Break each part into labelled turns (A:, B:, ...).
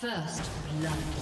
A: First blood.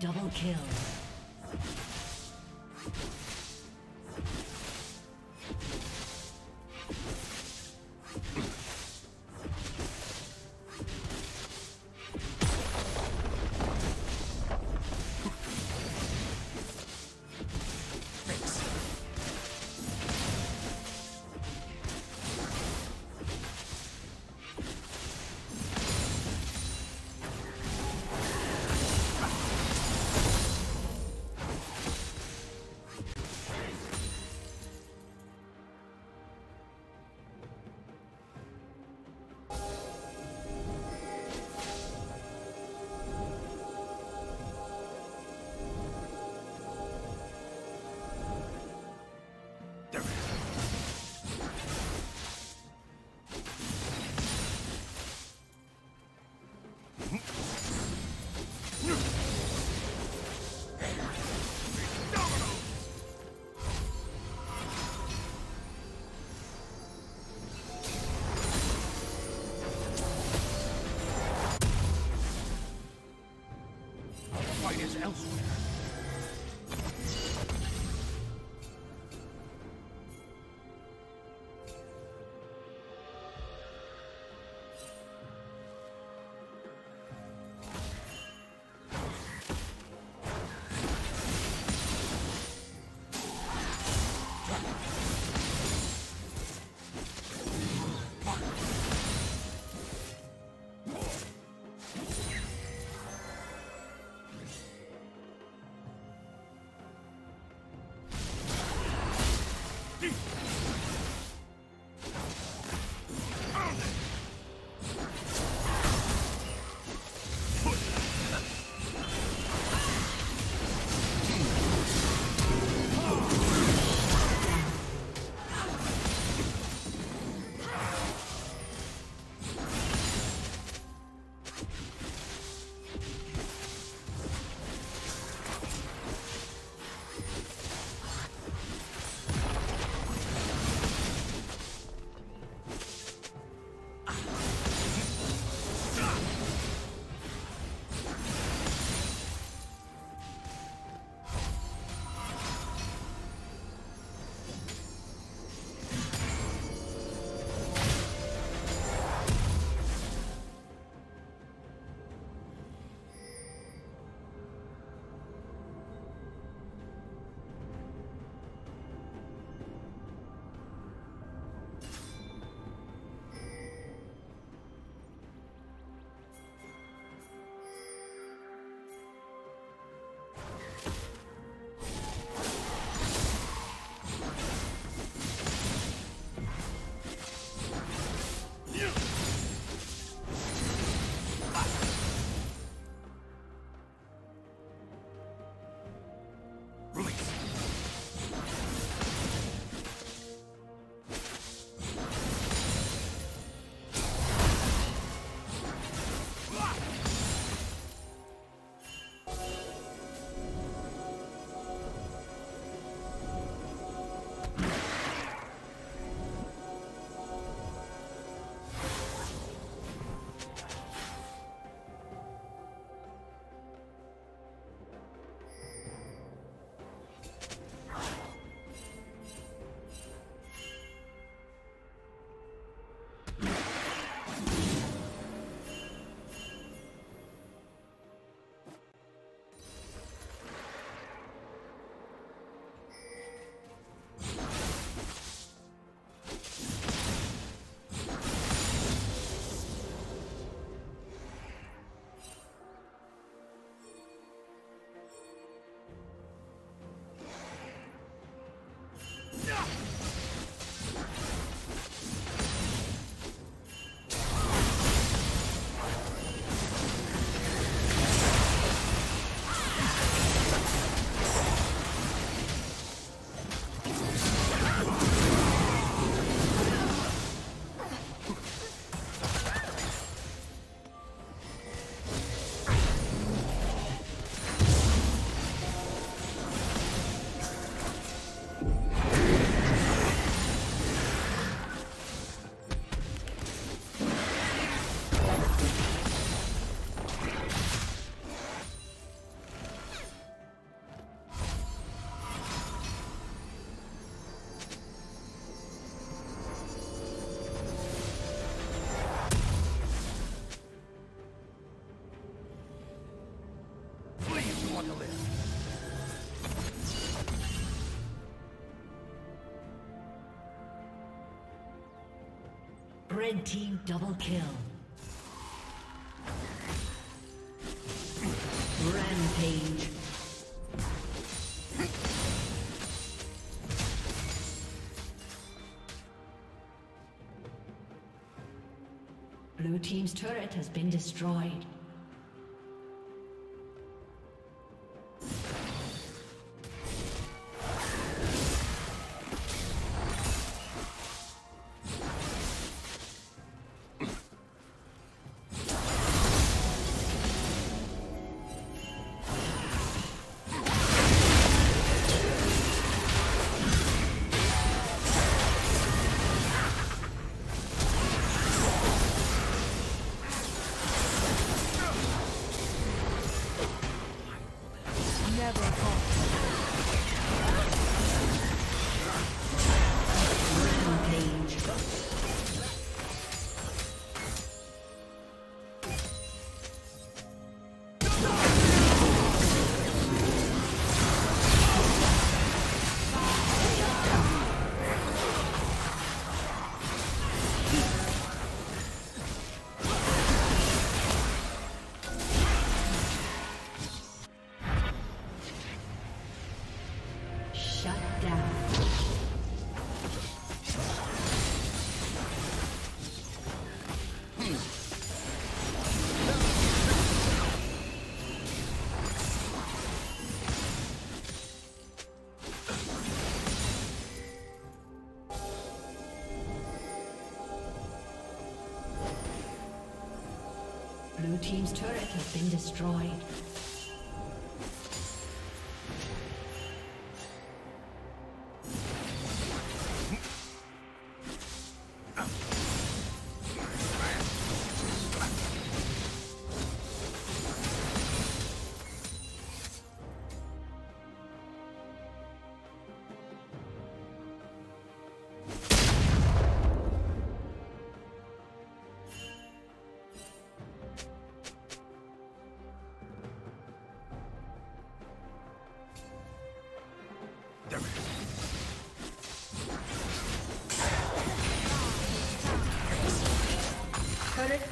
A: Double kill. fight is elsewhere. Red team double kill. Rampage. Blue team's turret has been destroyed. Destroyed.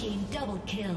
A: Team double kill.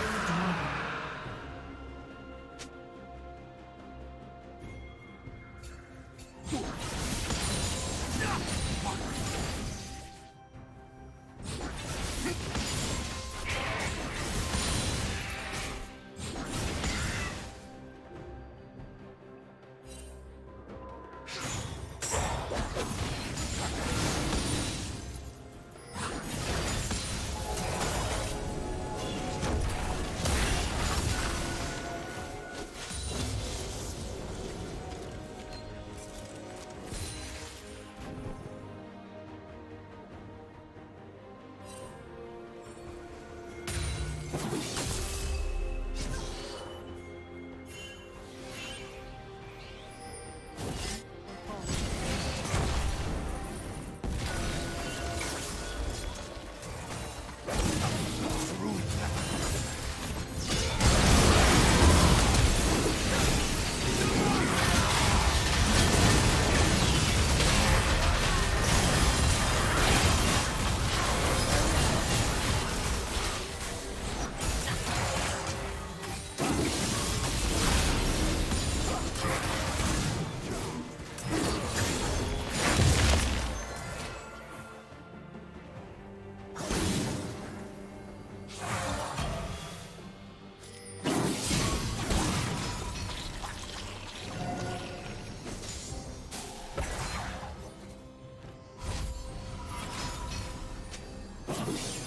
A: slain dragon.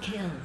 A: Destroyed.